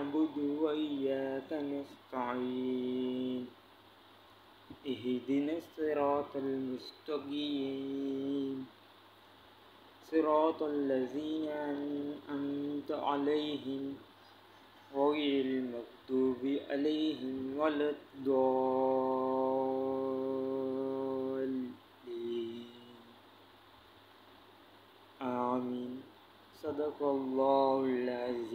نعبد وإياك نستعين. اهدنا الصراط المستقيم. صراط الذين أنعمت عليهم. غير المكتوب عليهم ولا الضالين. آمين. صدق الله العظيم.